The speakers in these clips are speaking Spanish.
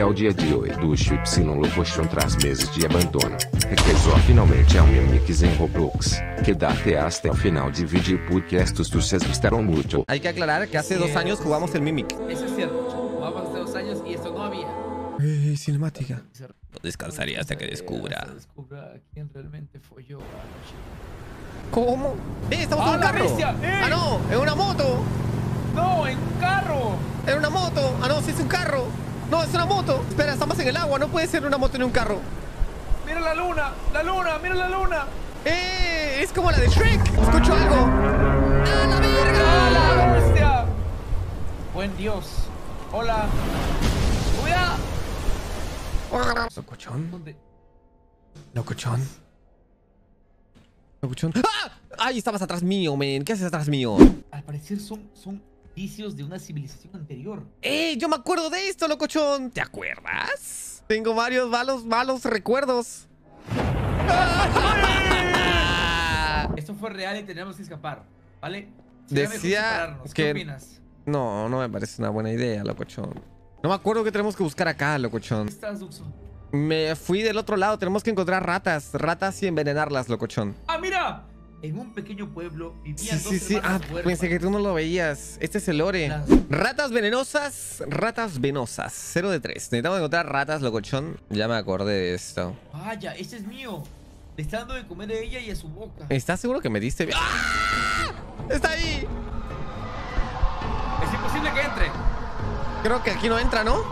É o dia de hoje do Y Locochon tras meses de abandono. Requesou finalmente ao Mimix em Roblox, que dá até hasta o final de vídeo porque estos sucesos estarão mucho. Hay que aclarar que hace dos años jugamos el Mimic. Eso es cierto. Jugamos hace dos años y esto no había. Eh, cinemática. No descansaría hasta que descubra. Descubra quién realmente yo. ¿Cómo? ¡Eh, estamos en ¡Ah, un carro! bestia! ¡Eh! ¡Ah, no! ¡Es una moto! ¡No, en un carro! ¡Es una moto! ¡Ah, no! ¡Sí es un carro! ¡No, es una moto! Espera, estamos en el agua. No puede ser una moto en un carro. ¡Mira la luna! ¡La luna! ¡Mira la luna! ¡Eh! Es como la de Shrek. Escucho algo. ¡Ah, la ¡Ah, la verga! bestia! Buen Dios. Hola. ¡Cuidado! Locochón. ¿Dónde? Locochón. Locochón. ¡Ah! ¡Ay, estabas atrás mío, men! ¿Qué haces atrás mío? Al parecer son, son vicios de una civilización anterior. ¡Eh! Yo me acuerdo de esto, locochón. ¿Te acuerdas? Tengo varios malos, malos recuerdos. Esto fue real y tenemos que escapar, ¿vale? Decía que- ¿Qué opinas? No, no me parece una buena idea, locochón. No me acuerdo que tenemos que buscar acá, locochón. ¿Dónde estás, Duxo? Me fui del otro lado. Tenemos que encontrar ratas. Ratas y envenenarlas, locochón. ¡Ah, mira! En un pequeño pueblo Sí, vivían sí, dos sí. Ah, hermanas pensé que tú no lo veías. Este es el lore. Las- Ratas venenosas, ratas venosas. 0 de 3. Necesitamos encontrar ratas, locochón. Ya me acordé de esto. Vaya, ese es mío. Le está dando de comer a ella y a su boca. ¿Estás seguro que me diste bien? ¡Ah! ¡Está ahí! Es imposible que entre. Creo que aquí no entra, ¿no?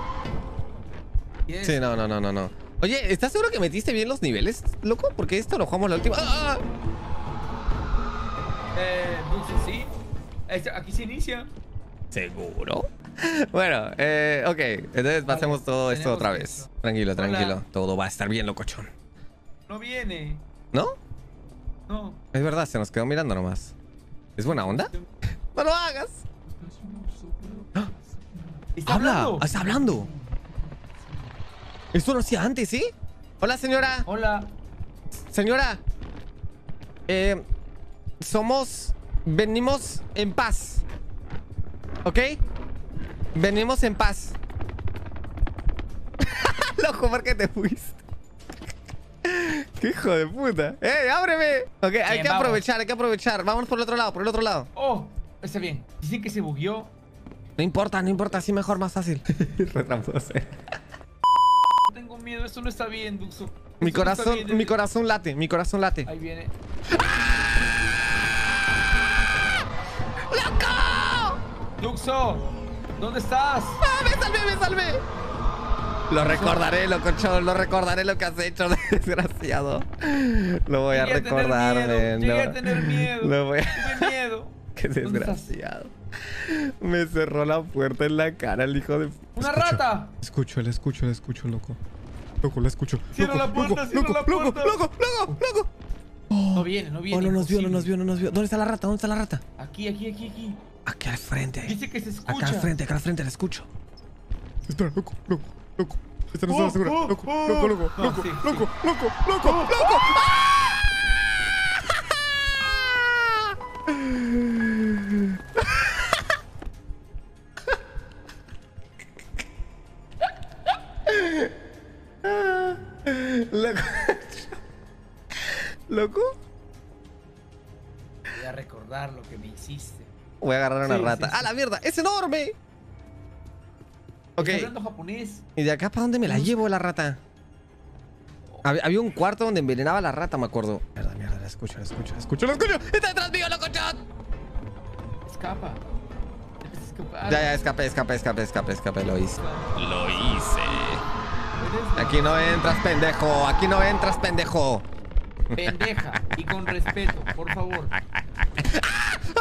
Yes. Sí, no, no, no, no, no. Oye, ¿estás seguro que metiste bien los niveles, loco? Porque esto lo jugamos la última. ¡Ah! Eh, Duxo, sí. Este- Aquí se inicia. ¿Seguro? Bueno, eh, ok. Entonces pasemos todo esto otra vez. esto. Tranquilo, Hola. tranquilo. Todo va a estar bien, locochón. No viene. ¿No? No. Es verdad, se nos quedó mirando nomás. ¿Es buena onda? ¡No lo hagas! Está ¡Habla! hablando. ¡Está hablando! Esto lo hacía antes, ¿sí? Hola, señora. Hola. Señora. Eh, somos... Venimos en paz. ¿Ok? Venimos en paz. Loco, ¿por qué te fuiste? ¡Qué hijo de puta! ¡Eh, ábreme! Ok, hay que vamos. aprovechar, hay que aprovechar. Vámonos por el otro lado, por el otro lado. Oh, está bien. Dicen que se bugueó. No importa, no importa, así mejor, más fácil. Retramposo. Tengo miedo. Esto no está bien, Duxo. Mi no corazón, bien. mi corazón late, mi corazón late. Ahí viene. ¡Loco! Duxo, ¿dónde estás? ¡Ah, me salvé, me salvé! Lo recordaré, locochón, lo recordaré lo que has hecho, desgraciado. Lo voy a Llegué tener recordar, miedo, men, Llegué no. a tener miedo. Lo voy a... Tuve miedo. Qué desgraciado. Me cerró la puerta en la cara el hijo de... ¡Una rata! Escucho, le escucho, le escucho, loco. Loco, le escucho. Cierra loco, la puerta, loco, cierra loco, la loco, puerta. loco, loco, loco. No viene, no Oh, viene. no nos vio, no nos vio, no nos vio. ¿Dónde está la rata? ¿Dónde está la rata? Aquí, aquí, aquí, aquí. Aquí al frente. Dice que se escucha. Acá al frente, acá al frente, la escucho. Espera, loco, loco, loco. Esta no Oh, está segura. oh, Loco, oh. loco, loco, No, loco, sí, loco, sí. loco, loco, loco. Loco. Voy a agarrar una Sí, rata. sí, sí. ¡Ah, la mierda! ¡Es enorme! Ok. ¿Estás hablando japonés? ¿Y de acá para dónde me la llevo la rata? Había, había un cuarto donde envenenaba la rata, me acuerdo. Mierda, mierda, la escucho, la escucho, la escucho, la escucho. ¡Está detrás mío, locochón! Escapa. Debes escapar. Ya, ya, escapé, escapé, escapé, escapé, escapé, lo hice. Lo hice. Aquí no entras, pendejo. Aquí no entras, pendejo. pendeja. Y con respeto, por favor.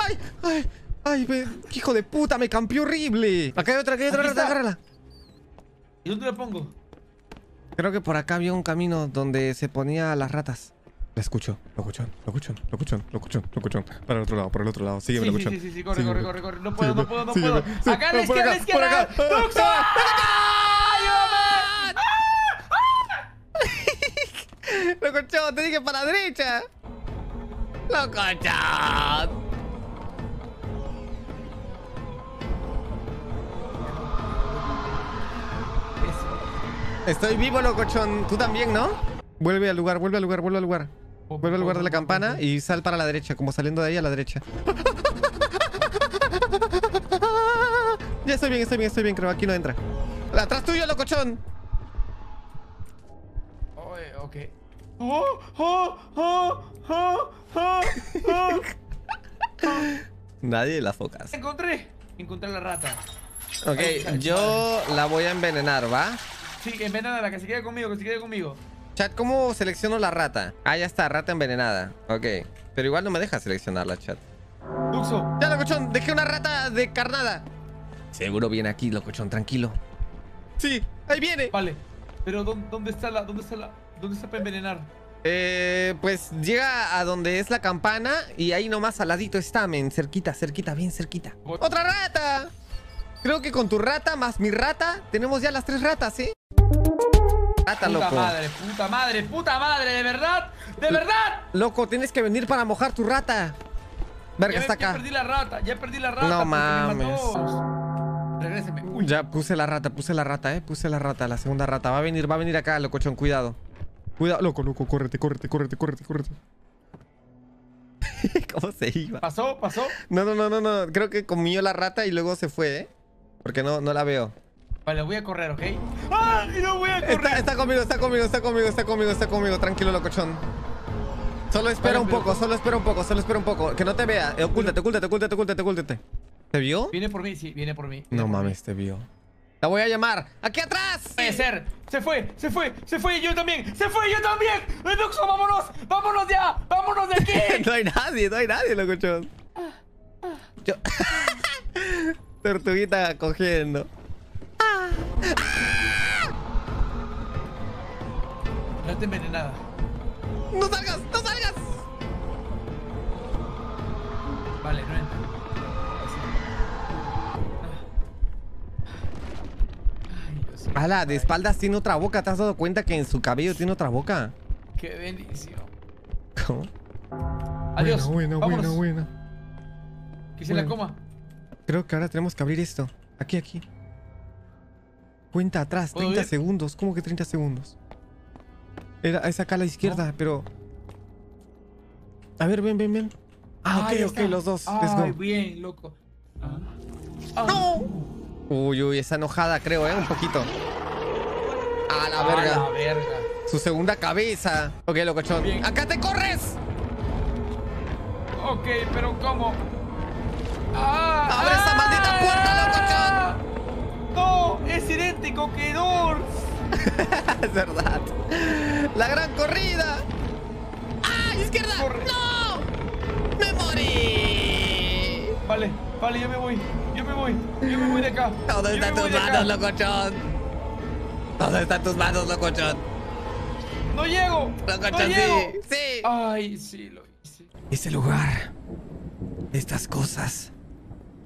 ¡Ay! ¡Ay! ¡Ay! ve- qué ¡Hijo de puta! ¡Me cambió horrible! Acá hay otra, acá hay otra Aquí rata, está. agárrala. ¿Y dónde la pongo? Creo que por acá había un camino donde se ponía las ratas. La escucho, lo escucho, lo escucho, lo escucho, lo escucho, lo escucho. Para el otro lado, por el otro lado. Sígueme, Sí, lo sí, escucho. sí, sí, sí, corre, corre, corre, corre. No puedo, Sígueme, no puedo, no sígueme. puedo. Sí, Acá a la no, por izquierda, a la acá, por izquierda. acá. ¡Duxo! ¡Ayúdame! Locochón, te dije para la derecha. Locochón. Estoy vivo, locochón. Tú también, ¿no? Vuelve al lugar, vuelve al lugar, vuelve al lugar. Vuelve al lugar de la campana y sal para la derecha, como saliendo de ahí a la derecha. ya estoy bien, estoy bien, estoy bien, creo. Aquí no entra. Atrás tuyo, locochón. Oye, ok. Oh, oh, oh, oh, oh, oh. Nadie las focas. Encontré. Encontré la rata. Ok, yo la voy a envenenar, ¿va? Sí, envenenala, que se quede conmigo, que se quede conmigo. Chat, ¿cómo selecciono la rata? Ah, ya está, rata envenenada. Ok. Pero igual no me deja seleccionarla, chat. Luxo. Ya, locochón, dejé una rata de carnada. Seguro viene aquí, locochón, tranquilo. Sí, ahí viene. Vale. Pero ¿dónde, dónde está la, dónde está la, dónde está para envenenar? Eh, pues llega a donde es la campana y ahí nomás al ladito está, men. Cerquita, cerquita, bien cerquita. ¡Otra rata! Creo que con tu rata más mi rata tenemos ya las tres ratas, ¿eh? Puta loco. madre, puta madre, puta madre, de verdad, de verdad. Loco, tienes que venir para mojar tu rata. Verga, ya, está ya acá. perdí la rata, ya perdí la rata. No mames. mató. Regréseme. Uy, Ya puse la rata, puse la rata, eh. Puse la rata, la segunda rata. Va a venir, va a venir acá, locochón, cuidado. Cuidado, loco, loco, córrete, córrete, córrete, córrete, córrete. ¿Cómo se iba? pasó, pasó. No, no, no, no, no. Creo que comió la rata y luego se fue, ¿eh? Porque no, no la veo. Vale, voy a correr, ¿ok? ¡Ay, no voy a correr! Está, está conmigo, está conmigo, está conmigo, está conmigo, está conmigo. Tranquilo, locochón. Solo espera Vale, un pero- poco, solo espera un poco, solo espera un poco. Que no te vea. Eh, Ocúltate, ocúltate, ocúltate, ocúltate, ocúltate. ¿Te vio? Viene por mí, sí, viene por mí. viene No por mí. mames, te vio. La voy a llamar. ¡Aquí atrás! Puede ser. Se fue, se fue, se fue yo también. Se fue yo también. Luxo, vámonos. Vámonos ya. Vámonos de aquí. no hay nadie, no hay nadie, locochón. Yo... Tortuguita cogiendo. No te envenenada. ¡No salgas! ¡No salgas! Vale, no entra. Ala, de espaldas tiene otra boca. ¿Te has dado cuenta que en su cabello tiene otra boca? Qué bendición. ¿Cómo? Adiós. Buena, buena, Vámonos. buena, buena. Que se la coma. Creo que ahora tenemos que abrir esto. Aquí, aquí. Cuenta atrás, ¿Puedo 30 ir? segundos. ¿Cómo que 30 segundos? Era, es acá a la izquierda, pero... A ver, ven, ven, ven. Ah, ok, ok, los dos. Let's Ay, go. bien, loco. Ah. Ah. ¡No! Uy, uy, está enojada, creo, ¿eh? Un poquito. A la A verga. la verga. Su segunda cabeza. Ok, locochón. Bien. ¡Acá te corres! Ok, pero ¿cómo? ¡Ah! ¡Abre esa maldita puerta, locochón! ¡No! ¡Es idéntico que Doors! es verdad. La gran corrida. ¡Ay, izquierda! Corre. ¡No! ¡Me morí! Vale, vale, yo me voy. Yo me voy. Yo me voy de acá. ¿Dónde Yo están me voy tus manos, locochón? ¿Dónde están tus manos, locochón? ¡No llego! Locochón, ¡No llego! sí, sí. Ay, sí, lo hice. Ese lugar, estas cosas,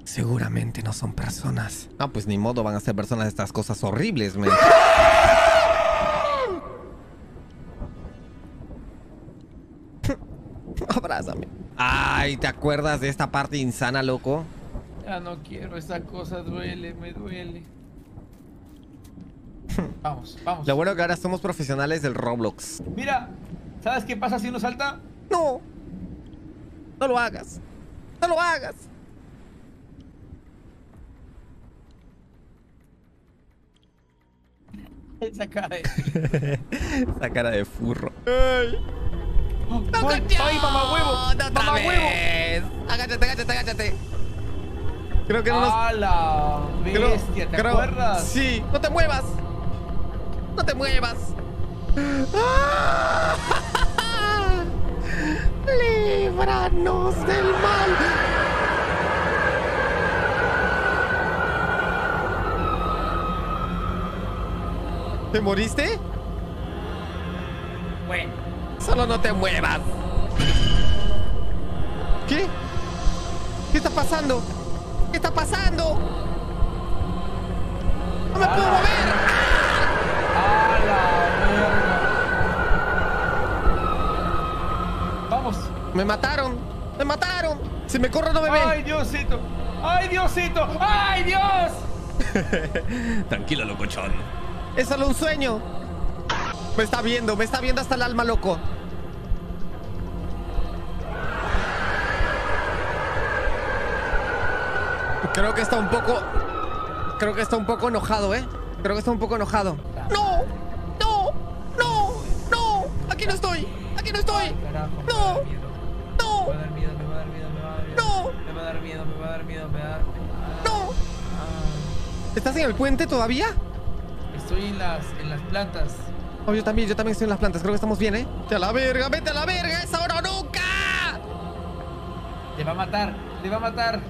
seguramente no son personas. Ah, pues ni modo van a ser personas estas cosas horribles, men. Abrázame. Ay, ¿te acuerdas de esta parte insana, loco? Ya no quiero, esa cosa duele, me duele. Vamos, vamos. Lo bueno que ahora somos profesionales del Roblox. Mira, ¿sabes qué pasa si uno salta? No. No lo hagas. No lo hagas. Esa cara de... Esa cara de furro. ¡Ay! ¡Ay, ay, mamá huevo! ¡No, ¡Mamá huevo! Agáchate, agáchate, agáchate. Creo que no nos... ¡A la creo- bestia! ¿Te creo- acuerdas? Sí. No te muevas. No te muevas. ¡Ah! Líbranos del mal. ¿Te moriste? Bueno. Solo no te muevas. ¿Qué? ¿Qué está pasando? ¿Qué está pasando? ¡No me puedo mover! ¡A la! Vamos. ¡Me mataron! ¡Me mataron! Si me corro no me ¡Ay, ve. Diosito! ¡Ay, Diosito! ¡Ay, Dios! Tranquilo, locochón. Es solo un sueño. Me está viendo, me está viendo hasta el alma, loco. Creo que está un poco... Creo que está un poco enojado, ¿eh? Creo que está un poco enojado. ¡No! ¡No! ¡No! ¡No! ¡Aquí no estoy! ¡Aquí no estoy! ¡No! miedo. ¡No! Me va a dar miedo, me va a dar miedo, me va a dar miedo. ¡No! ¡No! ¿Estás en el puente todavía? Estoy en las, en las plantas. Oh, yo también, yo también estoy en las plantas. Creo que estamos bien, ¿eh? ¡Vete a la verga! ¡Vete a la verga! ¡Es ahora o nunca! Te va a matar, te va a matar.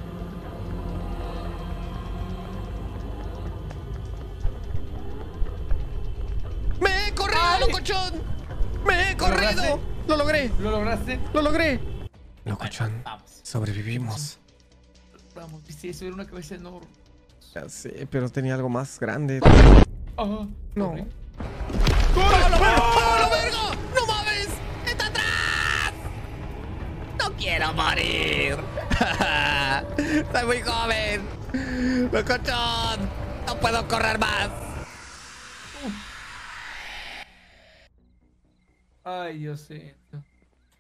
¡Me he corrido, ¡Ay! locochón! ¡Me he corrido! ¡Lo logré! ¿Lo lograste? ¡Lo logré! Locochón, Vamos, sobrevivimos. vamos. Viste, eso era una cabeza enorme. Ya sé, pero tenía algo más grande. Oh, No. corre. ¡Oh, la verga! ¡No mames! ¡Está atrás! ¡No quiero morir! ¡Soy muy joven! ¡Locochón! ¡No puedo correr más! Ay, Dios mío.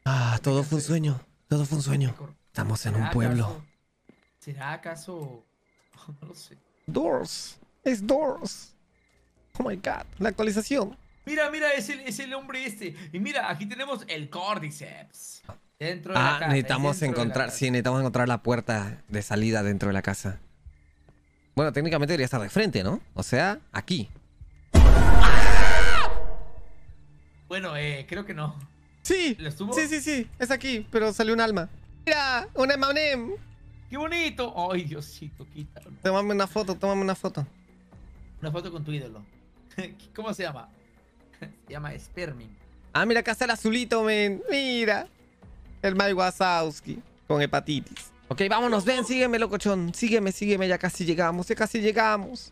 Ah, todo fue un sueño. Todo fue un sueño. Estamos en un ¿Será pueblo. acaso- ¿Será acaso? No lo sé. Doors. Es Doors. Oh my god. La actualización. Mira, mira, es el, es el hombre este. Y mira, aquí tenemos el Cordyceps. Dentro de la Ah, casa, necesitamos dentro la encontrar. casa. Sí, necesitamos encontrar la puerta de salida dentro de la casa. Bueno, técnicamente debería estar de frente, ¿no? O sea, aquí. Bueno, eh, creo que no. Sí. ¿Lo estuvo? Sí, sí, sí. Es aquí, pero salió un alma. Mira, un M&M. ¡Qué bonito! ¡Ay, Diosito, quítalo! Tómame una foto, tómame una foto. Una foto con tu ídolo. ¿Cómo se llama? Se llama Sperming. Ah, mira, acá está el azulito, men. Mira. El Mike Wazowski con hepatitis. Ok, vámonos, ven, sígueme, locochón. Sígueme, sígueme, ya casi llegamos, ya casi llegamos.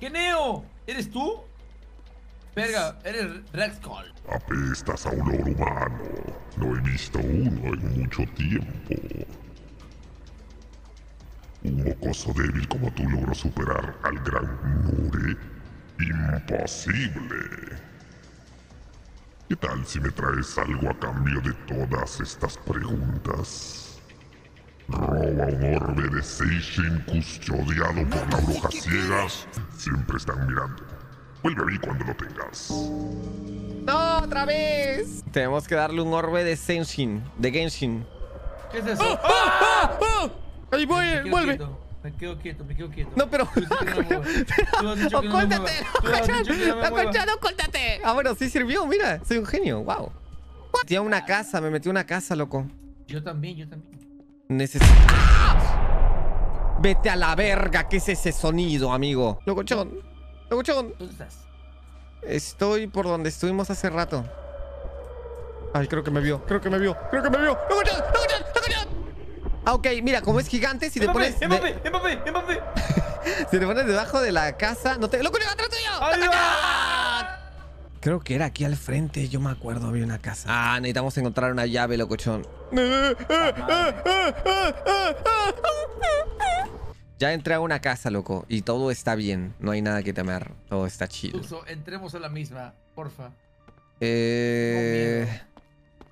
¿Qué Neo? ¿Eres tú? Verga, eres Rexcall. Apestas a olor humano. No he visto uno en mucho tiempo. Un mocoso débil como tú logró superar al gran Nure. Imposible. ¿Qué tal si me traes algo a cambio de todas estas preguntas? Roba un orbe de Seishin custodiado por la bruja ciega. Siempre están mirando. Vuelve a mí cuando lo tengas. ¡No, otra vez! Tenemos que darle un orbe de Senshin, de Genshin. ¿Qué es eso? ¡Ah! ¡Ah! Ahí voy, Me vuelve. quieto, Me quedo quieto, me quedo quieto. No, pero. Muevas. ¡Locochón, ocúltate! Ah, bueno, sí sirvió, mira. Soy un genio, wow. Metí una casa, me metí una casa, loco. Yo también, yo también. Necesito. Vete a la verga, ¿qué es ese sonido, amigo? Locochón, locochón. ¿Dónde estás? Estoy por donde estuvimos hace rato. Ay, creo que me vio, creo que me vio, creo que me vio. ¡Locochón, locochón, locochón! Ah, ok, mira, como es gigante, si te pones. de- si te pones debajo de la casa, no te. ¡Locochón, atrás tuyo! Creo que era aquí al frente, yo me acuerdo, había una casa. Ah, necesitamos encontrar una llave, locochón. Ya entré a una casa, loco, y todo está bien. No hay nada que temer. Todo está chido. Uso, entremos a la misma, porfa. Eh...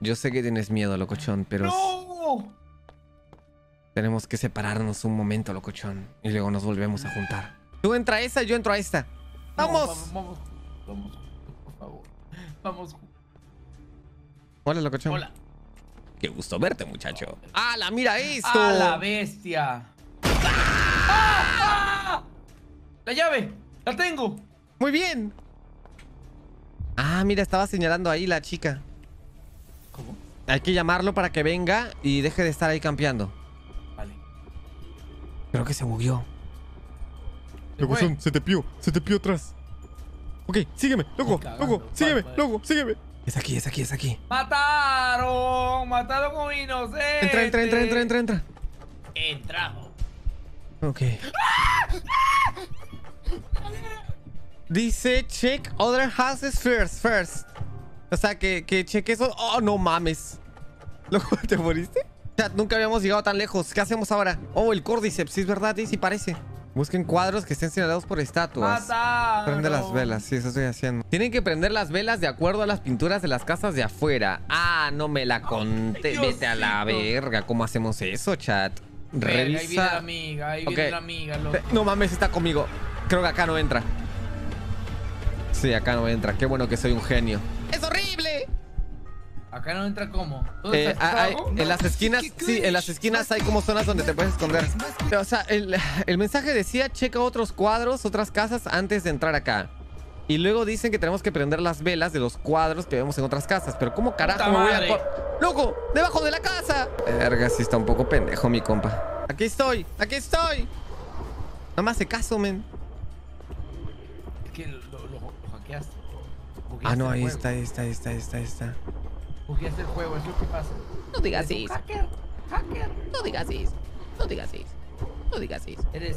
Yo sé que tienes miedo, locochón, pero ¡No! tenemos que separarnos un momento, locochón. Y luego nos volvemos a juntar. Tú entra a esa, yo entro a esta. No, ¡Vamos! vamos, vamos, por favor. Vamos. Hola, locochón. Hola. Qué gusto verte, muchacho. ¡Hala, mira esto! ¡A la bestia! ¡Ah! ¡Ah! ¡La llave! ¡La tengo! Muy bien. Ah, mira, estaba señalando ahí la chica. ¿Cómo? Hay que llamarlo para que venga y deje de estar ahí campeando. Vale. Creo que se bugueó. Se fue. se te pió, se te pió atrás. Ok, sígueme, loco, cagando. loco, sígueme, Vale, vale. loco, sígueme. Es aquí, es aquí, es aquí. ¡Mataron! ¡Mataron a un inocente! Entra, entra, entra, entra, entra, entra. Entramos. Ok. Dice check other houses first, first. O sea, que, que cheque eso. Oh, no mames. Loco, ¿te moriste? Chat, nunca habíamos llegado tan lejos. ¿Qué hacemos ahora? Oh, el Cordyceps, sí es verdad, sí, sí parece. Busquen cuadros que estén señalados por estatuas. Mataron. Prende las velas, sí, eso estoy haciendo. Tienen que prender las velas de acuerdo a las pinturas de las casas de afuera. Ah, no me la conté. Vete a la verga. ¿Cómo hacemos eso, chat? Verga, Ahí viene la Revisa. amiga, ahí viene la amiga, loco. No mames, está conmigo. Creo que acá no entra. Sí, acá no entra. Qué bueno que soy un genio. ¡Es horrible! Acá no entra como. ¿Dónde Eh, en las esquinas, sí, en las esquinas hay como zonas donde te puedes esconder. O sea, el, el mensaje decía checa otros cuadros, otras casas antes de entrar acá. Y luego dicen que tenemos que prender las velas de los cuadros que vemos en otras casas. Pero ¿cómo carajo me voy a... ¡Loco! ¡Debajo de la casa! Verga, sí está un poco pendejo mi compa. Aquí estoy, aquí estoy. No me hace caso, men. Es que lo, lo, lo hackeaste. Ah, no, ahí está, ahí está, ahí está, ahí está, ahí está. Bugueaste el juego, eso es lo que pasa. No digas un hacker, hacker. no digas eso, no digas eso, no digas eso. Eres.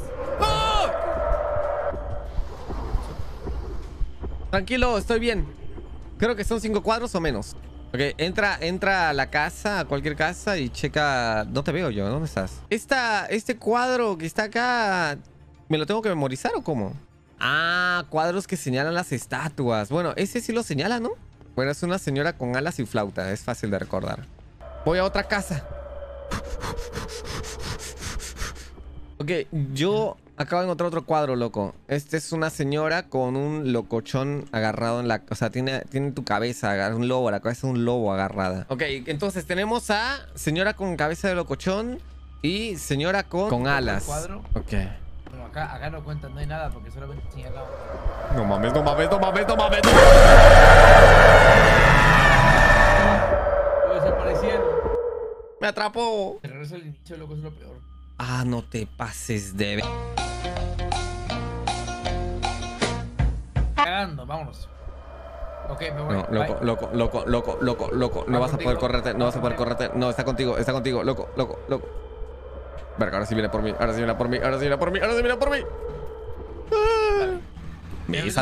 Tranquilo, estoy bien. Creo que son cinco cuadros o menos. Ok, entra, entra a la casa, a cualquier casa y checa. No te veo yo, ¿dónde estás? Esta, este cuadro que está acá, ¿me lo tengo que memorizar o cómo? Ah, cuadros que señalan las estatuas. Bueno, ese sí lo señala, ¿no? Bueno, es una señora con alas y flauta, es fácil de recordar. Voy a otra casa. Ok, yo acabo de encontrar otro cuadro, loco. Este es una señora con un locochón agarrado en la... O sea, tiene, tiene tu cabeza, un lobo, la cabeza de un lobo agarrada. Ok, entonces tenemos a señora con cabeza de locochón y señora con, con alas. cuadro? Ok. Bueno, acá, acá no cuentan, no hay nada porque solamente señalado. No mames, no mames, no mames, no mames. Lo desaparecieron. Me atrapó. El regreso al inicio, loco, es lo peor. Ah, no te pases de... Cagando, vámonos. Ok, me voy. No, loco, loco, loco, loco, loco, loco. No ¿Va vas a poder correrte, no ¿Va vas a poder correrte. No, está contigo, está contigo, loco, loco, loco, Verga, ahora sí viene por mí, ahora sí viene por mí, ahora sí viene por mí, ahora sí viene por mí. Ah. Me vete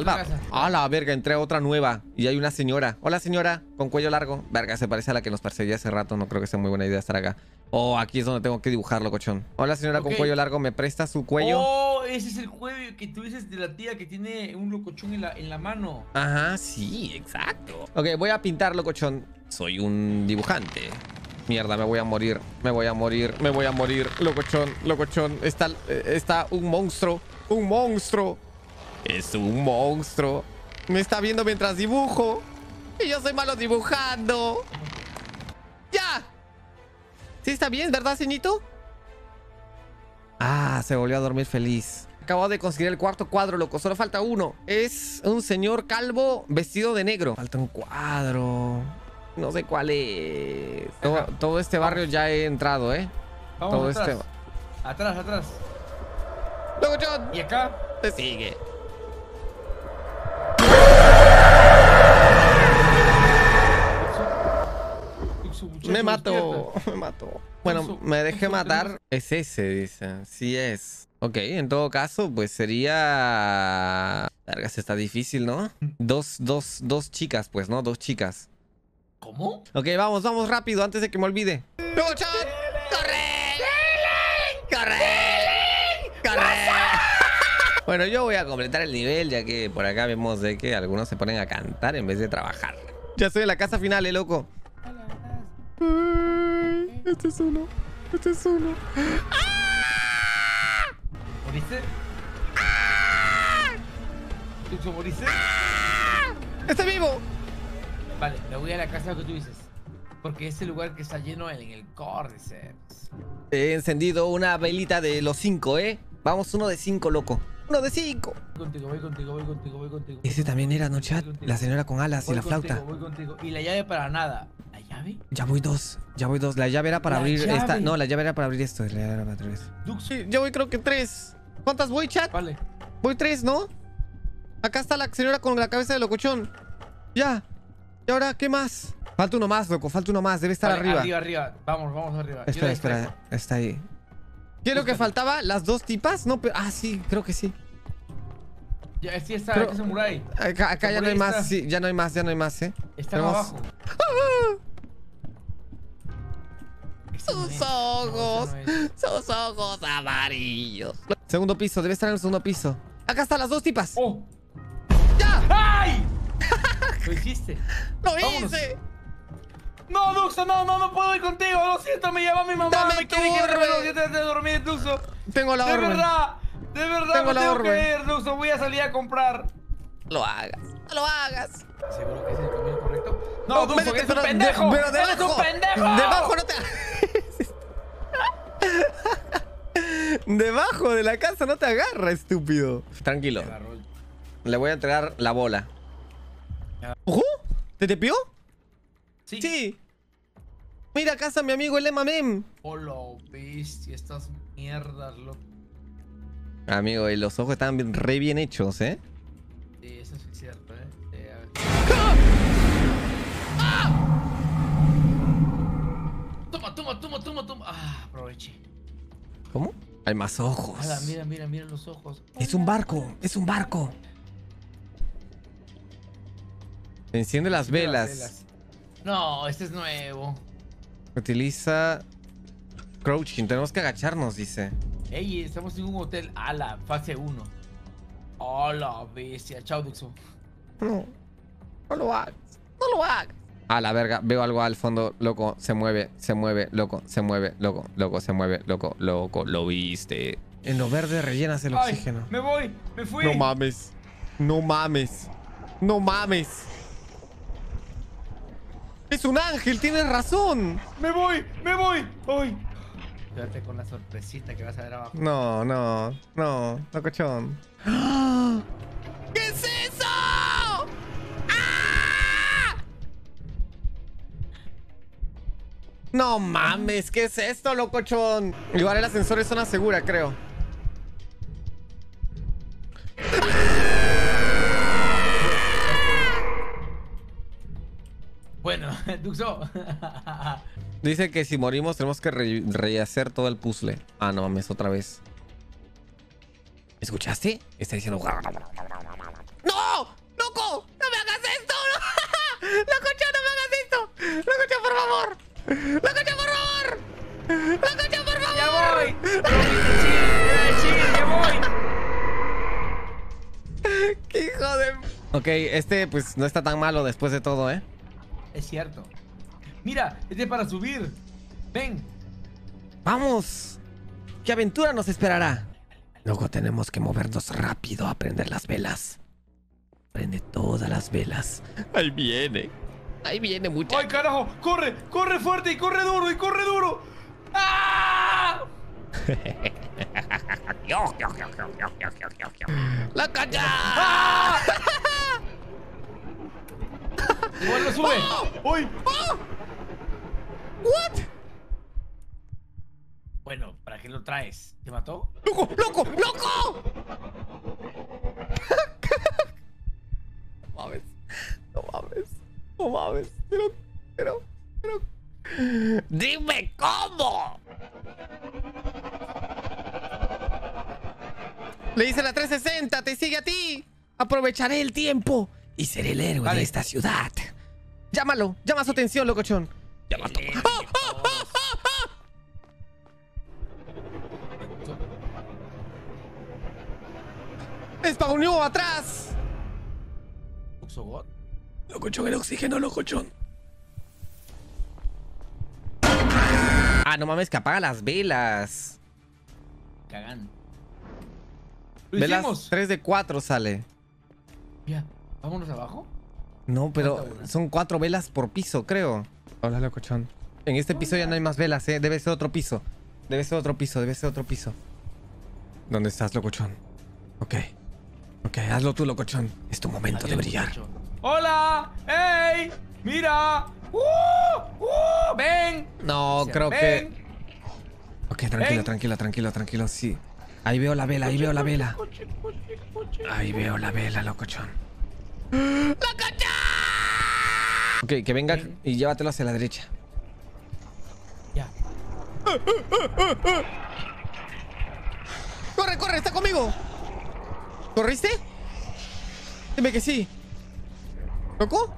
a la verga, entré a otra nueva. Y hay una señora. Hola, señora, con cuello largo. Verga, se parece a la que nos perseguía hace rato. No creo que sea muy buena idea estar acá. Oh, aquí es donde tengo que dibujarlo, cochón. Hola, señora con cuello largo. ¿Me presta su cuello? Oh, ese es el juego que tú dices de la tía que tiene un locochón en la, en la mano. Ajá, sí, exacto. Ok, voy a pintarlo, cochón. Soy un dibujante. Mierda, me voy a morir. Me voy a morir. Me voy a morir. Locochón, locochón. Está, eh, está un monstruo. Un monstruo. Es un monstruo. Me está viendo mientras dibujo. Y yo soy malo dibujando. ¡Ya! Sí, está bien, ¿verdad, ceñito? Ah, se volvió a dormir feliz. Acabo de conseguir el cuarto cuadro, loco. Solo falta uno. Es un señor calvo vestido de negro. Falta un cuadro. No sé cuál es. Todo, este barrio ya he entrado, ¿eh? Vamos Todo atrás. este- Atrás, atrás. Loco, John. Y acá. Te sigue. Me mató. Me mató. Bueno, me dejé matar. Es ese, dice. Sí es. Ok, en todo caso, pues sería... Vergas, está difícil, ¿no? Dos, dos, dos chicas, pues, ¿no? Dos chicas. ¿Cómo? Ok, vamos, vamos rápido antes de que me olvide. ¡Lucha! ¡Corre! ¡Corre! ¡Corre! Bueno, yo voy a completar el nivel ya que por acá vemos de que algunos se ponen a cantar en vez de trabajar. Ya estoy en la casa final, eh, loco. Ay, este es uno. Este es uno. ¿Moriste? ¿moriste? ¡Está vivo! Vale, me voy a la casa que tú dices. Porque es el lugar que está lleno en el Cordyceps. He encendido una velita de los cinco, ¿eh? Vamos, uno de cinco, loco. Uno de cinco. Voy contigo, voy contigo, voy contigo, voy contigo. Ese también era, ¿no, chat? La señora con alas y la flauta. contigo, voy contigo. Y la llave para nada. ¿La llave? Ya voy dos, ya voy dos. La llave era para La abrir esta. No, la llave era para abrir esto. La llave era para abrir esto. Tuxu. Sí, yo voy creo que tres. ¿Cuántas voy, chat? Vale. Voy tres, ¿no? Acá está la señora con la cabeza de locochón. Ya. ¿Y ahora qué más? Falta uno más, loco. Falta uno más. Debe estar Vale, arriba. Arriba, arriba. Vamos, vamos arriba. Espera, espera. Está ahí. ¿Qué es lo que faltaba? ¿Las dos tipas? No, pero... Ah, sí, creo que sí. Ya, sí está, Pero-. Acá, acá ya no hay más. Sí, ya no hay más, ya no hay más, ¿eh? Está Tenemos- abajo. Sus ojos. Sus ojos amarillos. Segundo piso, debe estar en el segundo piso. Acá están las dos tipas. ¡Oh! ¡Ya! ¡Ay! Lo hiciste. ¡Lo Vámonos. hice! No, Duxo, no, no, no puedo ir contigo. Lo siento, me lleva mi mamá. Dame me quiere que te de dormir, Duxo. Tengo la De orden. verdad, de verdad, Tengo me la tengo orbe. que ir, Duxo. Voy a salir a comprar. Lo hagas. No lo hagas. ¿Seguro que es el camino correcto? No, Duxo, métete, que eres un pero de- pendejo. pero ¡Eres debajo. un pendejo! Debajo no te Debajo de la casa no te agarra, estúpido. Tranquilo. Le voy a entregar la bola. ¿Ojo? ¿Te tepió? Sí. Sí. Mira, casa mi amigo el Emamem. Hola, bestia, estas mierdas, loco. Amigo, y los ojos están bien- re bien hechos, ¿eh? Sí, eso sí es cierto, ¿eh? Sí, a ver. Toma, toma, toma, toma, toma. Ah, aproveché. ¿Cómo? Hay más ojos. Mira, mira, mira los ojos. Es un barco, es un barco. Enciende las velas. No, este es nuevo. Utiliza crouching. Tenemos que agacharnos, dice. Ey, estamos en un hotel ala, fase 1. Hola, bestia. Chao, Duxo. No. No lo hagas. No lo hagas. A la verga, veo algo al fondo, loco, se mueve, se mueve, loco, se mueve, loco, loco, se mueve, loco, loco, lo viste. En lo verde rellenas el Ay, oxígeno. me voy, me fui. No mames. No mames. No mames. Es un ángel, tienes razón. Me voy, me voy. Ay. Quédate con la sorpresita que vas a ver abajo. No, no, no, locochón. ¿Qué es eso? ¡Ah! No mames, ¿qué es esto, locochón? Igual el ascensor es zona segura, creo. Duxo. Dice que si morimos tenemos que re- rehacer todo el puzzle. Ah, no mames, otra vez. ¿Escuchaste? Está diciendo... ¡No! ¡Loco! ¡No me hagas esto! ¡No! ¡Lococho, no me hagas esto! ¡Lococho, por favor! ¡Lococho, por favor! ¡Lococho, por favor! ya voy. Ya voy. ¡Qué hijo de... Ok, este pues no está tan malo después de todo, ¿eh? Es cierto. Mira, este es para subir. Ven. ¡Vamos! ¿Qué aventura nos esperará? Luego tenemos que movernos rápido a prender las velas. Prende todas las velas. Ahí viene. Ahí viene, muchacho. ¡Ay, carajo! ¡Corre! ¡Corre fuerte y corre duro y corre duro! ¡Ah! ¡La cacha! ¡Ah! Lo sube. ¡Uy! ¿What? Bueno, ¿para qué lo traes? ¿Te mató? ¡Loco! ¡Loco! ¡Loco! no mames. No mames. No mames. Pero, pero, pero. ¡Dime cómo! Le hice la 360, te sigue a ti. Aprovecharé el tiempo y seré el héroe Vale. de esta ciudad. Llámalo, llama su atención, locochón. Llama a to- ¡Ah, ah, ah, ah, ah! ¡Espagonió atrás! ¿Oxogot? Locochón, el oxígeno, locochón. Ah, no mames, que apaga las velas. Cagan. ¡Lo Velas hicimos! 3 de 4 sale. Ya, vámonos abajo. No, pero son cuatro velas por piso, creo. Hola, locochón. En este piso ya no hay más velas, ¿eh? Debe ser otro piso. Debe ser otro piso, debe ser otro piso. ¿Dónde estás, locochón? Ok. Ok, hazlo tú, locochón. Es tu momento de brillar. ¡Hola! ¡Ey! ¡Mira! ¡Uh! ¡Uh! ¡Ven! No, creo "Ven". que... Ok, tranquilo, Ven. tranquilo, tranquilo, tranquilo, sí. Ahí veo la vela, ahí veo la vela. Ahí veo la vela, locochón. ¡Locochón! Ok, que venga y llévatelo hacia la derecha. Ya. ¡Corre, corre! ¡Está conmigo! ¿Corriste? Dime que sí. ¿Loco?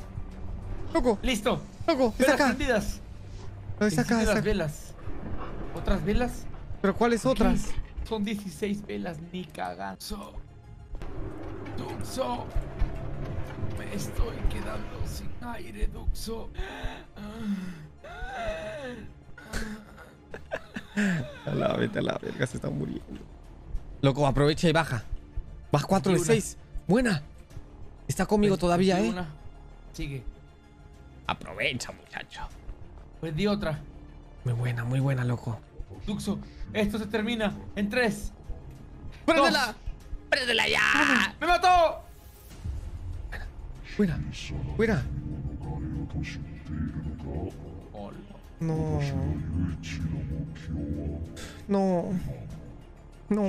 ¿Loco? ¡Listo! ¿Loco? Velas Está acá. prendidas. No, está acá, está velas. ¿Otras velas? ¿Pero cuáles otras? Son 16 velas, ni cagando. Duxo. Me estoy quedando sin aire, Duxo. A la vete a la verga, se está muriendo. Loco, aprovecha y baja. Más 4 de una. 6. Buena. Está conmigo todavía, Perdí ¿eh? una. Sigue. Aprovecha, muchacho. Perdí otra. Muy buena, muy buena, loco. Duxo, esto se termina en 3. ¡Préndela! ¡Préndela ya! ¡Me mató! Fuera, fuera. No. No. No.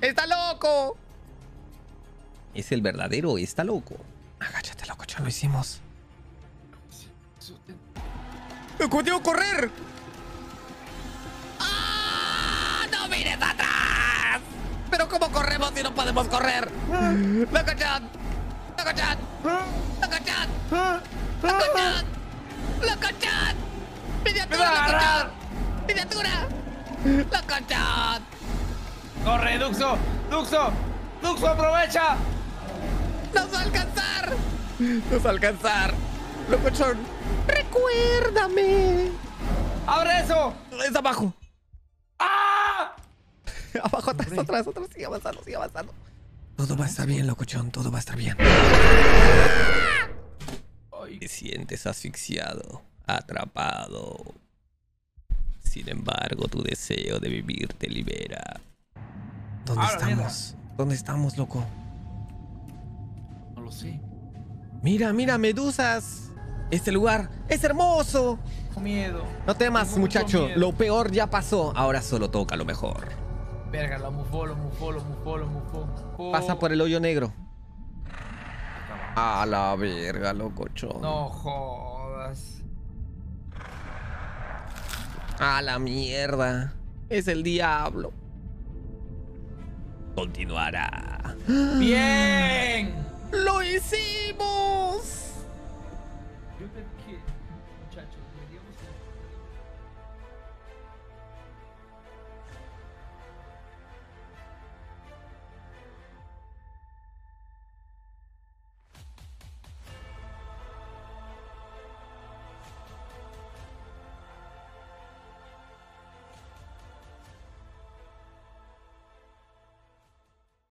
¡Está loco! Es el verdadero, está loco. Agáchate, loco, ya lo hicimos. ¿Cómo ¡Tengo correr! ¡Ah! ¡No mires a ¿Pero cómo corremos si no podemos correr? ¡Loco-chan! ¡Loco-chan! ¡Loco-chan! ¡Loco-chan! ¡Loco-chan! ¡Me ¡Miniatura! Loco-chan! ¡Miniatura! ¡Loco-chan! ¡Corre, Duxo! ¡Duxo! ¡Duxo, aprovecha! ¡Nos va a alcanzar! ¡Nos va a alcanzar! ¡Locochón! ¡Recuérdame! ¡Abre eso! ¡Es abajo! Abajo, atrás, atrás, atrás. Sigue avanzando, sigue avanzando. Todo va a estar bien, locochón. Todo va a estar bien. Ay, Te sientes asfixiado, atrapado. Sin embargo, tu deseo de vivir te libera. ¿Dónde Ah, estamos? ¿Dónde estamos, loco? no lo sé. Mira, mira, medusas. Este lugar es hermoso. Miedo. No temas, muchacho. miedo. Lo peor ya pasó. Ahora solo toca lo mejor. Verga, lo mufó, lo mufó, lo mufó, lo mufó. mufó. Pasa por el hoyo negro. A la verga, locochón. No jodas. A la mierda. Es el diablo. Continuará. ¡Bien! ¡Lo hicimos!